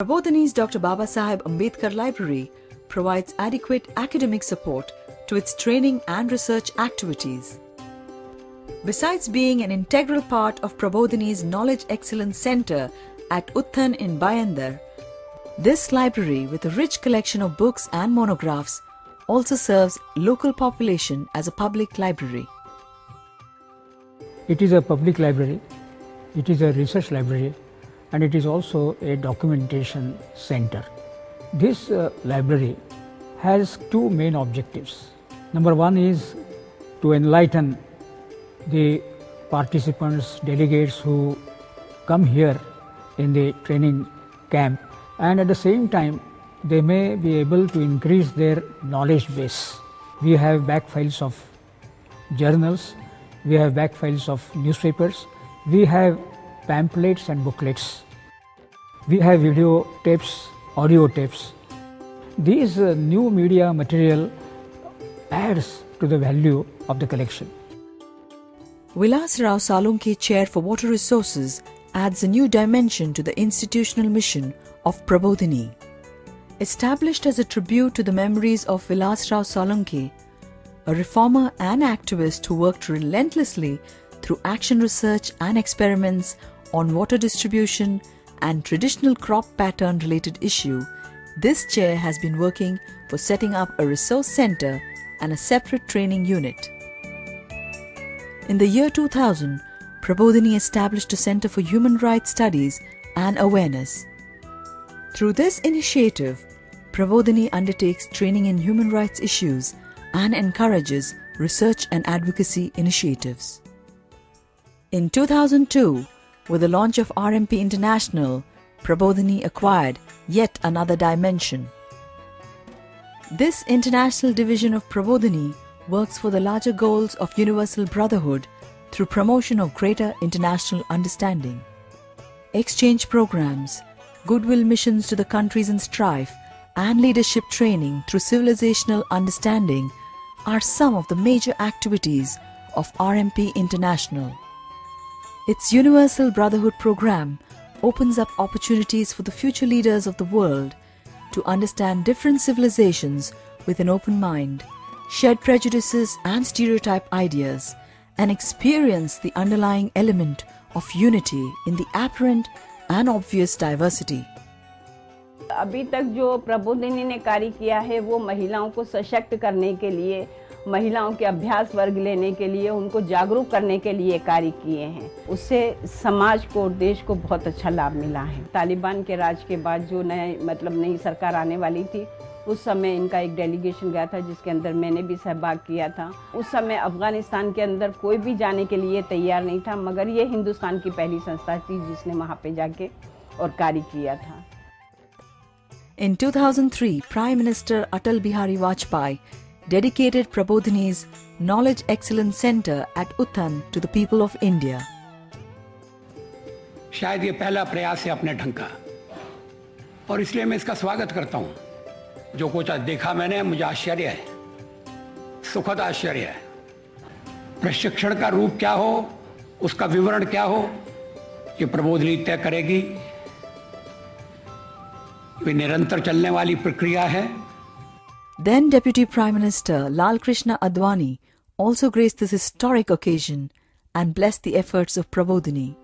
Prabodhini's Dr. Baba Sahib Ambedkar Library provides adequate academic support to its training and research activities. Besides being an integral part of Prabodhini's Knowledge Excellence Center at Uttan in Bhayandar, this library with a rich collection of books and monographs also serves local population as a public library. It is a public library, it is a research library, and it is also a documentation center. This uh, library has two main objectives. Number one is to enlighten the participants, delegates who come here in the training camp, and at the same time, they may be able to increase their knowledge base. We have back files of journals, we have back files of newspapers, we have pamphlets and booklets, we have video tapes, audio tapes. These uh, new media material adds to the value of the collection. Vilas Rao Salunke Chair for Water Resources adds a new dimension to the institutional mission of Prabodhini. Established as a tribute to the memories of Vilas Rao Salunke, a reformer and activist who worked relentlessly through action research and experiments on water distribution and traditional crop pattern related issue, this chair has been working for setting up a resource center and a separate training unit. In the year 2000, Prabodhini established a Center for Human Rights Studies and Awareness. Through this initiative, Prabodhini undertakes training in human rights issues and encourages research and advocacy initiatives. In 2002, with the launch of RMP International, Prabodhini acquired yet another dimension. This international division of Prabodhini works for the larger goals of universal brotherhood through promotion of greater international understanding. Exchange programs, goodwill missions to the countries in strife, and leadership training through civilizational understanding are some of the major activities of RMP International. Its Universal Brotherhood program opens up opportunities for the future leaders of the world to understand different civilizations with an open mind, shed prejudices and stereotype ideas, and experience the underlying element of unity in the apparent and obvious diversity. अभी तक जो प्रबोधिनी ने कार्य किया है वो महिलाओं को सशक्त करने के लिए महिलाओं के अभ्यास वर्ग लेने के लिए उनको जागरूक करने के लिए कार्य किए हैं। उससे समाज को देश को बहुत अच्छा लाभ मिला है। तालिबान के राज के बाद जो नए मतलब नई सरकार आने वाली थी उस समय इनका एक डेलीगेशन गया था जिसके अंदर मैंने भी सहभाग किया था। उस समय अफ़गानिस्तान के अंदर कोई भी जाने के लिए तैयार नहीं था मगर ये हिंदुस्तान की पहली संस्था थी जिसने वहाँ पे जाके और कार्य किया था। In 2003, Prime Minister Atal Bihari Vajpayee dedicated Prabodhini's Knowledge Excellence Center at Uttan to the people of India. शायद ये पहला प्रयास है अपने ढंग का। और इसलिए मैं इसका स्वागत करता हूँ। जो कुछ आज देखा मैंने, मुझे आश्चर्य है। सुखद आश्चर्य है। प्रशिक्षण का रूप क्या हो, उसका विवरण क्या हो, ये प्रबोधनी तय करेगी। वे निरंतर चलने वाली प्रक्रिया है। Then Deputy Prime Minister Lal Krishna Advani also graced this historic occasion and blessed the efforts of Prabodhini.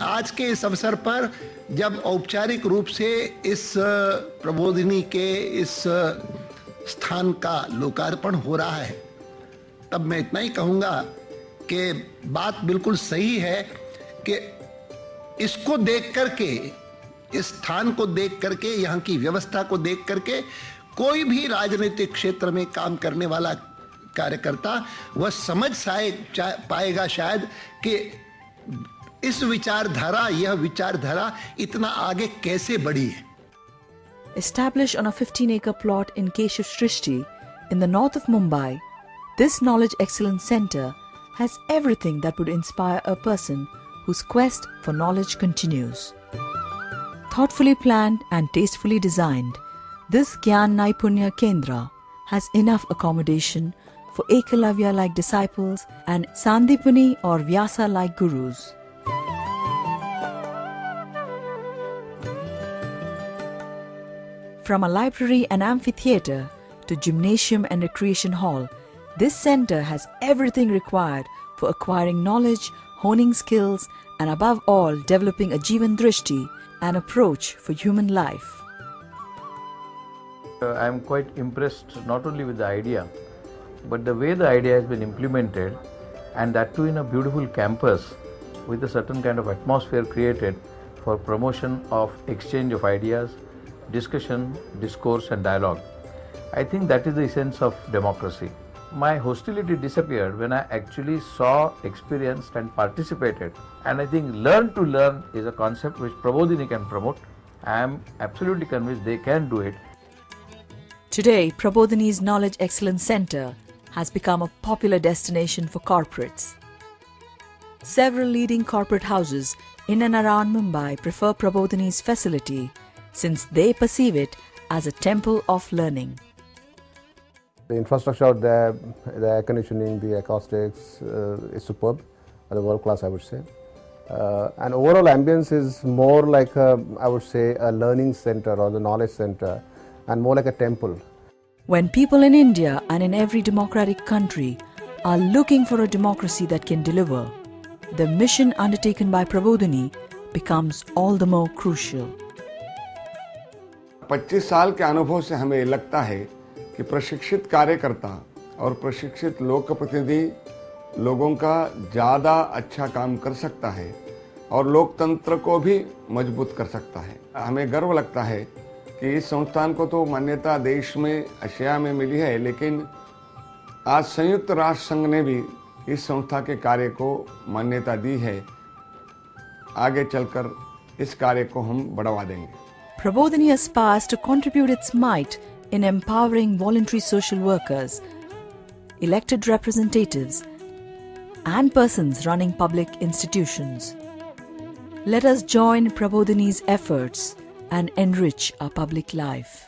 आज के इस अवसर पर जब औपचारिक रूप से इस प्रबोधिनी के इस स्थान का लोकार्पण हो रहा है तब मैं इतना ही कहूँगा कि बात बिल्कुल सही है कि इसको देख करके इस स्थान को देख करके यहाँ की व्यवस्था को देख करके कोई भी राजनीतिक क्षेत्र में काम करने वाला कार्यकर्ता वह समझ पाएगा शायद कि इस विचारधारा यह विचारधारा इतना आगे कैसे बढ़ी है Established on a 15 acre plot in Keshav Shrishti in the north of Mumbai, this Knowledge Excellence Center has everything that would inspire a person whose quest for knowledge continues. Thoughtfully planned and tastefully designed, this Gyan Naipunya Kendra has enough accommodation for Ekalavya like disciples and Sandipani or Vyasa like gurus. From a library and amphitheatre to gymnasium and recreation hall, this center has everything required for acquiring knowledge, honing skills, and above all, developing a Jivan Drishti, an approach for human life. Uh, I am quite impressed not only with the idea, but the way the idea has been implemented, and that too in a beautiful campus with a certain kind of atmosphere created for promotion of exchange of ideas, discussion, discourse, and dialogue. I think that is the essence of democracy. My hostility disappeared when I actually saw, experienced, and participated. And I think learn to learn is a concept which Prabodhini can promote. I am absolutely convinced they can do it. Today, Prabodhini's Knowledge Excellence Center has become a popular destination for corporates. Several leading corporate houses in and around Mumbai prefer Prabodhini's facility since they perceive it as a temple of learning. The infrastructure out there, the air conditioning, the acoustics uh, is superb, the world class I would say. Uh, and overall ambience is more like a, I would say a learning center or the knowledge center and more like a temple. When people in India and in every democratic country are looking for a democracy that can deliver, the mission undertaken by Prabodhini becomes all the more crucial. 25 साल के अनुभव से हमें लगता है कि प्रशिक्षित कार्यकर्ता और प्रशिक्षित लोक प्रतिनिधि लोगों का ज़्यादा अच्छा काम कर सकता है और लोकतंत्र को भी मज़बूत कर सकता है हमें गर्व लगता है कि इस संस्थान को तो मान्यता देश में, एशिया में मिली है, लेकिन आज संयुक्त राष्ट्र संघ ने भी इस संस्था के कार्य को मान्यता दी है। आगे चलकर इस कार्य को हम बढ़ावा देंगे। Prabodhini aspires to contribute its might in empowering voluntary social workers elected representatives and persons running public institutions let us join Prabodhini's efforts and enrich our public life.